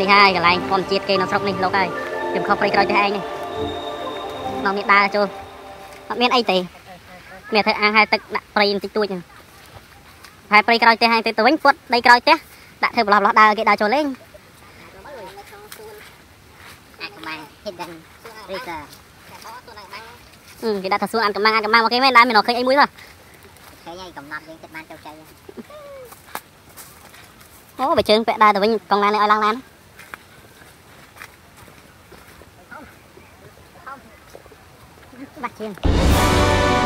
នេះហើយកន្លែងធម្មជាតិគេនៅស្រុកនេះលោកហើយខ្ញុំខុសព្រៃក្រោយផ្ទះឯងនេះមកមានដើរចូលអត់មានអីទេមានធ្វើអាងហែទឹកដាក់ព្រៃបន្តិចតួចហ្នឹងហើយព្រៃក្រោយផ្ទះឯងទៅទៅវិញពុតដីក្រោយផ្ទះដាក់ធ្វើបន្លោះបន្លោះដើរគេដើរចូលលេងអាកម្លាំង hidden ឬក៏អឺគេដាក់ថាសួនអានកំមាំងអានកំមាំងមកគេមែនដែរមានអត់ឃើញអីមួយទេឃើញហើយកំណត់យើងគិតបានចូលជ័យអូបើជើងពាក់ដើរទៅវិញកង់ឡាននេះឲ្យឡើងឡាន batendo.